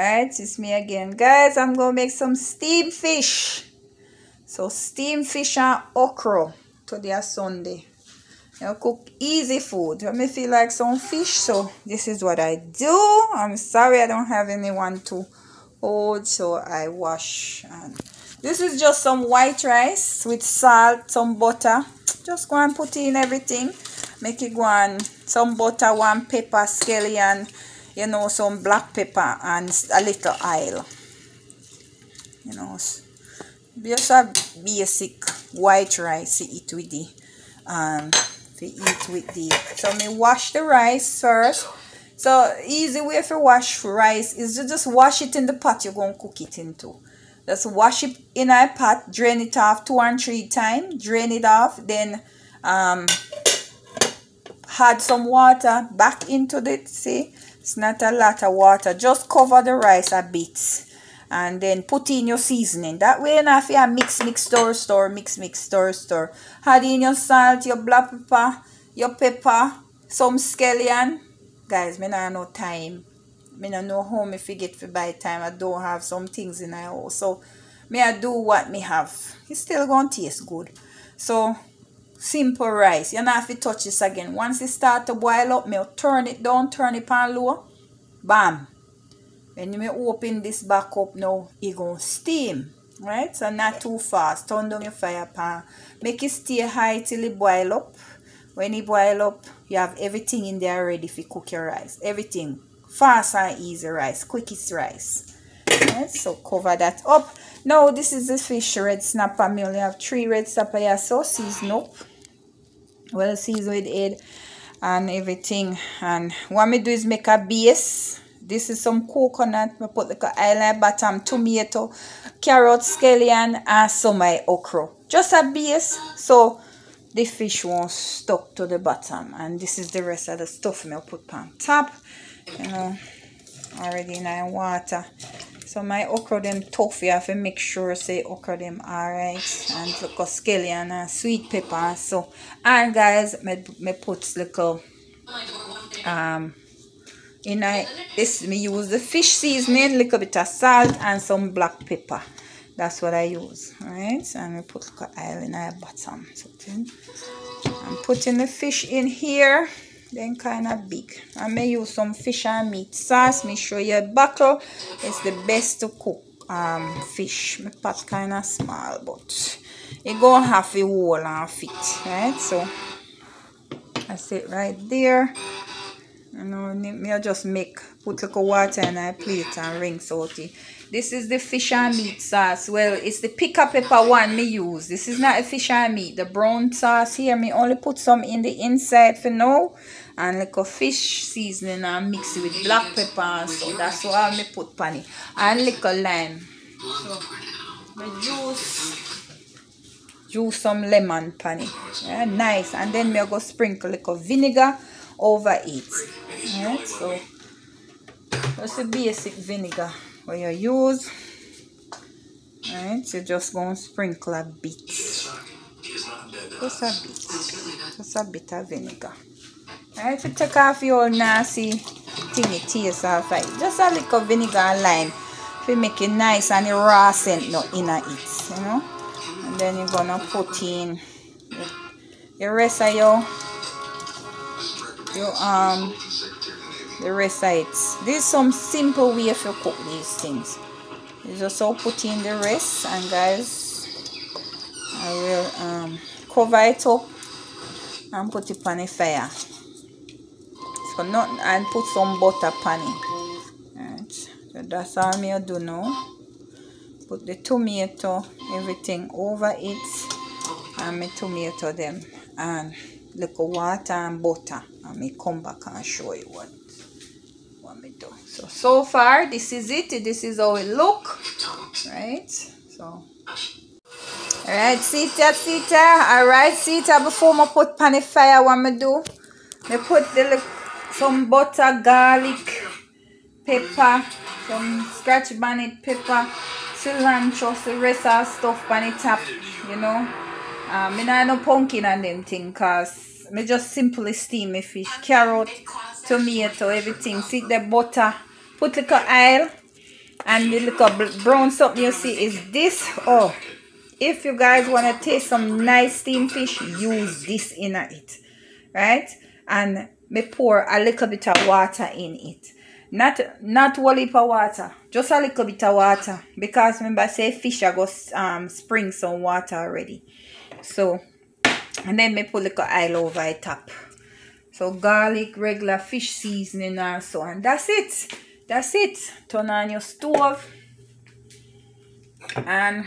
Alright, it's me again. Guys, I'm going to make some steamed fish. So, steamed fish and okra today Sunday. You cook easy food. When me feel like some fish, so this is what I do. I'm sorry I don't have anyone to hold, so I wash. And this is just some white rice with salt, some butter. Just go and put in everything. Make it go on some butter, one pepper, scallion, you know, some black pepper and a little oil. You know, just a basic white rice to eat with the um to eat with the so me wash the rice first. So easy way for wash rice is to just wash it in the pot. You're going to cook it into just wash it in a pot drain it off two and three times drain it off then um add some water back into it see it's not a lot of water just cover the rice a bit and then put in your seasoning. That way, if you mix, mix, stir, stir, mix, mix, stir, stir. Add in your salt, your black pepper, your pepper, some scallion. Guys, me not no time. Me not know how me forget for buy time. I don't have some things in my house. So, me I do what me have. It's still to taste good. So, simple rice. You not have to touch this again. Once it start to boil up, me turn it down, turn it pan low. Bam. When you open this back up now it gonna steam. Right? So not too fast. Turn down your fire pan. Make it stay high till it boil up. When it boil up you have everything in there ready for cook your rice. Everything. Fast and easy rice. Quickest rice. Right? So cover that up. Now this is the fish red snapper me only have three red snapper. Here so season up well season with it and everything and what me do is make a base this is some coconut. I put the island bottom, tomato, carrot, scallion, and some my okra. Just a base so the fish won't stuck to the bottom. And this is the rest of the stuff I'll put on top. You know, already in water. So my okra them tough, you have to make sure say okra them alright. And at scallion and sweet pepper. So and guys, me, me put little um in I this me use the fish seasoning little bit of salt and some black pepper that's what I use right and we put little oil in our bottom so then I'm putting the fish in here then kind of big. I may use some fish and meat sauce. Make sure your buckle. Is the best to cook um fish. My pot kind of small but it gonna have a wall and fit right? So that's it right there you know, me I just make, put little water in a plate and rinse it. This is the fish and meat sauce. Well, it's the Pickapeppa one me use. This is not a fish and meat. The brown sauce here, me only put some in the inside for now. And like a fish seasoning and mix it with black pepper. So that's why me put pan And little lime. So, me juice, juice some lemon pan Yeah, nice. And then me go sprinkle little vinegar over it. Alright, so that's the basic vinegar what you use. Alright, you just gonna sprinkle a bit. Just a bit. Just a bit of vinegar. Alright, to take off your nasty thingy taste off it. Just a little vinegar and lime to make it nice and the raw scent not in it, you know. And then you're gonna put in the rest of your you um the recipes this is some simple way to cook these things. You just all put in the rest and guys I will um, cover it up and put it on the fire. So not and put some butter on it right so that's all me do now. Put the tomato everything over it and my tomato them and little water and butter. And me come back and show you what what me do. So so far this is it. This is how it look. Right? So. All right sita sita all right sita before me put pan the fire what me do? Me put the some butter garlic pepper some scotch bonnet pepper cilantro the rest of stuff on the top you know um, me not no pumpkin and them thing cause me just simply steam my fish. Carrot, tomato, everything. See the butter. Put little oil and the little brown something you see is this oh if you guys want to taste some nice steamed fish use this in it right and me pour a little bit of water in it not not one heap of water just a little bit of water because remember I say fish I go um spring some water already so and then me put a little oil over the top so garlic regular fish seasoning and so on. That's it. That's it. Turn on your stove and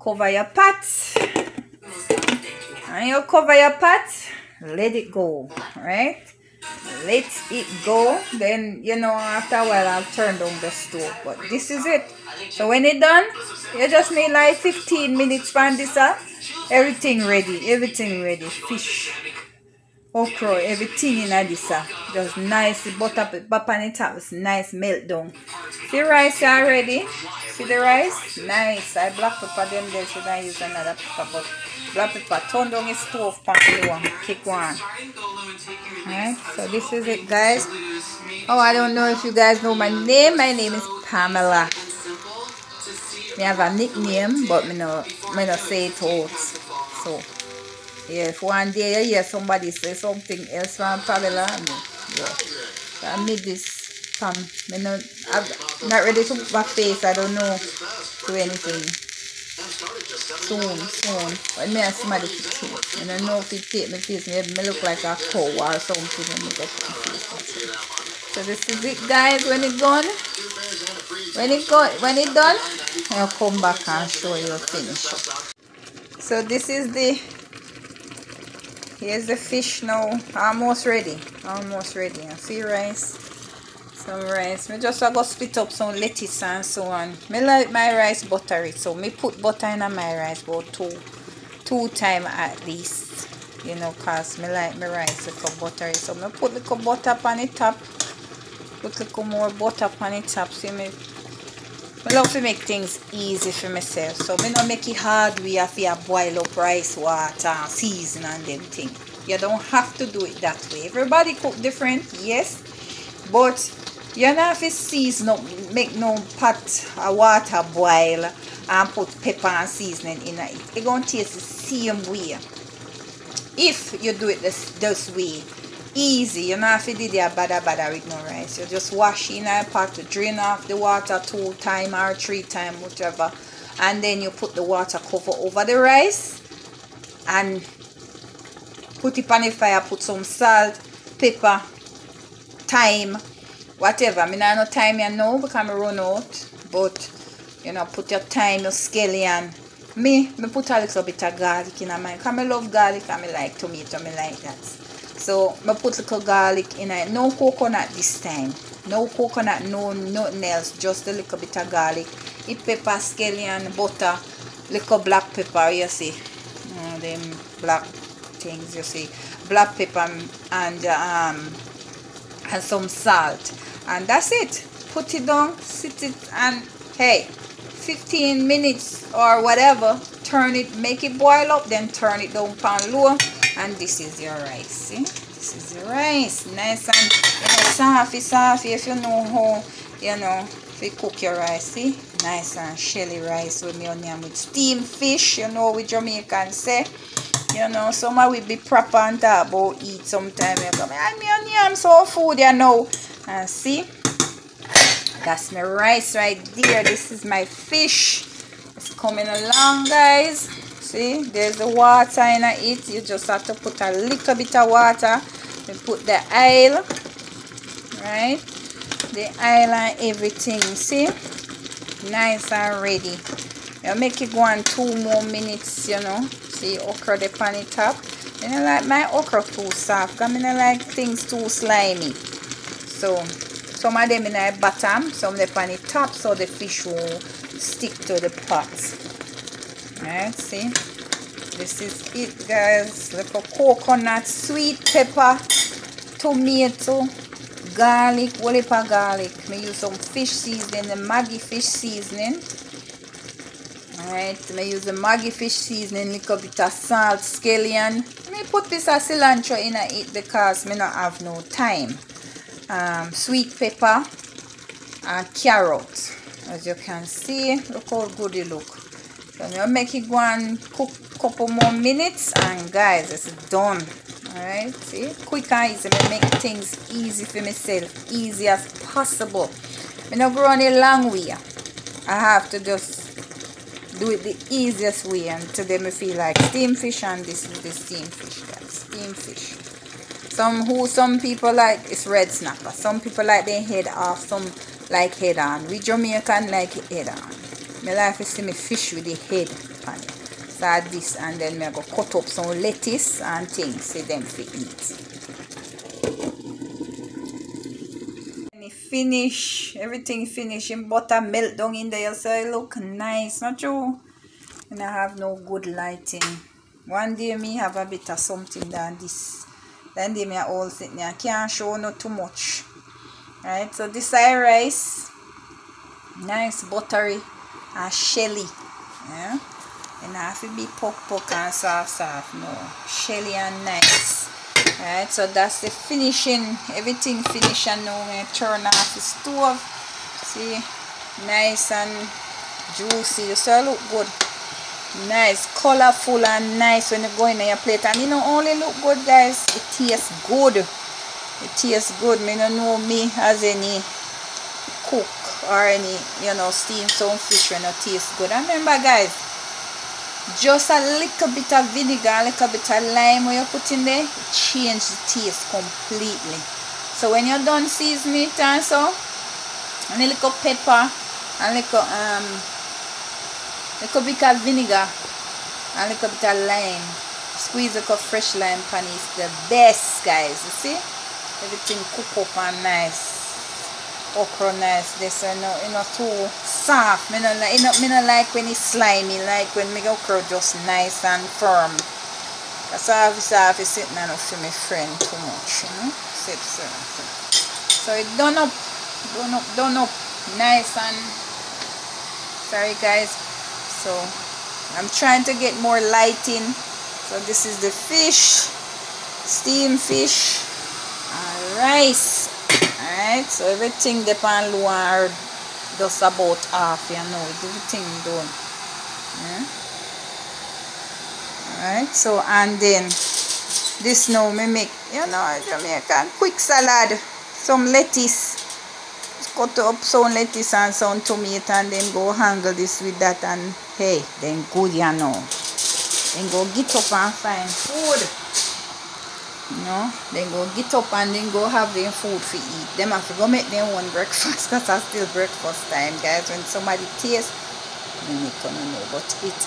cover your pot. And you cover your pot let it go right let it go. Then you know after a while I'll turn down the stove. But this is it. So when it done you just need like 15 minutes for this up everything ready everything ready. Fish okra everything in this uh, just nice. Butter pop on the top nice melt down see rice already see the rice? Nice. I black pepper them there should i use another pepper but black pepper turn down the stove pan one. Kick one. Alright, so this is it guys. Oh i don't know if you guys know my name. My name is pamela. Me have a nickname but me no me no say it out. So yeah, if one day you hear somebody say something else from Pamela, yeah. So I made this from, me not, I'm not ready to put my face, I don't know, do anything. Soon, soon. When me ask somebody to take, I don't know if it take my face, maybe me look like a cow or something when get. So this is it guys, when it gone, when it go, when it done, I'll come back and show you a finish. So this is the here's the fish now. Almost ready. Almost ready. And see rice some rice me just I go split up some lettuce and so on me like my rice buttery so me put butter in my rice about two two time at least you know cause me like my rice little buttery so me put little butter on the top put little more butter on the top see me I love to make things easy for myself. So me not make it hard we have to boil up rice water, season and them thing. You don't have to do it that way. Everybody cook different, yes. But you don't have to season up, make no pot of water boil and put pepper and seasoning in it. It's going to taste the same way. If you do it this, this way, easy you know if you did your bada bada with no rice you just wash in a pot to drain off the water two time or three time whichever and then you put the water cover over the rice and put it on the fire put some salt pepper thyme whatever. I mean I no time you know because I run out but you know put your thyme your scallion me me put a little bit of garlic in mine because I love garlic and I like tomato I like that. So I put a little garlic in it. No coconut this time. No coconut no nothing else. Just a little bit of garlic. It pepper scallion butter little black pepper you see. Mm, them black things you see. Black pepper and um and some salt. And that's it. Put it down sit it and hey 15 minutes or whatever turn it make it boil up then turn it down pan low. And this is your rice see? This is your rice. Nice and you know soft soft if you know how you know if you cook your rice see nice and shelly rice with me onion with steamed fish you know what Jamaican say. You know some will be proper and talk about eat sometime you come I'm onion so food you know. And see that's my rice right there. This is my fish. It's coming along guys. See there's the water in it. You just have to put a little bit of water and put the oil right? The oil and everything see nice and ready. You make it go on two more minutes you know see okra the pan it top I don't like my okra too soft I mean I like things too slimy. So some of them in the bottom some of them on top so the fish will stick to the pot. Right see? This is it guys. Look coconut sweet pepper tomato garlic whole garlic. Me use some fish seasoning the maggi fish seasoning. All right me use the maggi fish seasoning little bit of salt scallion. Me put this a cilantro in it because me not have no time. Um, sweet pepper and carrot. As you can see look how good it look. So I'm gonna make it and cook couple more minutes and guys it's done all right see? Quick easy I make things easy for myself easy as possible. I'm not going a long way. I have to just do it the easiest way and today me feel like steam fish and this is the steam fish guys. Steam fish. Some who some people like is red snapper. Some people like their head off some like head on. We jamaican like head on. My life is see me fish with the head on it so this and then we me go cut up some lettuce and things see them for eat. And finish everything finish in butter melt down in there so it look nice not true and i have no good lighting. One day me have a bit of something than this. Then they me all sit me I can't show not too much. Right so this is rice nice buttery and shelly yeah and have to be poke poke and soft soft. No shelly and nice. Right so that's the finishing. Everything finished and now we turn off the stove. See? Nice and juicy. So look good. Nice colorful and nice when you go in your plate. And you know only look good guys. It tastes good. It tastes good. Me don't know me as any cook or any you know steam some fish when it tastes good. And remember guys just a little bit of vinegar a little bit of lime when you put in there it change the taste completely. So when you're done seasoning it and so and a little pepper a little um a little bit of vinegar a little bit of lime. Squeeze a cup fresh lime pan is the best guys you see? Everything cook up and nice okra nice this know you know too soft. Me like you know, me not like when it's slimy like when my okra just nice and firm. That's how I have sitting enough to my friend too much you know sit so, so it done up done up done up nice and sorry guys. So I'm trying to get more lighting. So this is the fish steam fish and rice alright so everything depend low just about half you know everything done. Yeah? alright? So and then this now me make you know Jamaican quick salad some lettuce. Cut up some lettuce and some tomato and then go handle this with that and hey then good you know. Then go get up and find food know then go get up and then go have their food for eat. Them have to go make their own breakfast because that's still breakfast time guys. When somebody tastes you need to know but it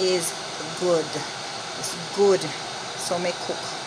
is good. It's good. So make cook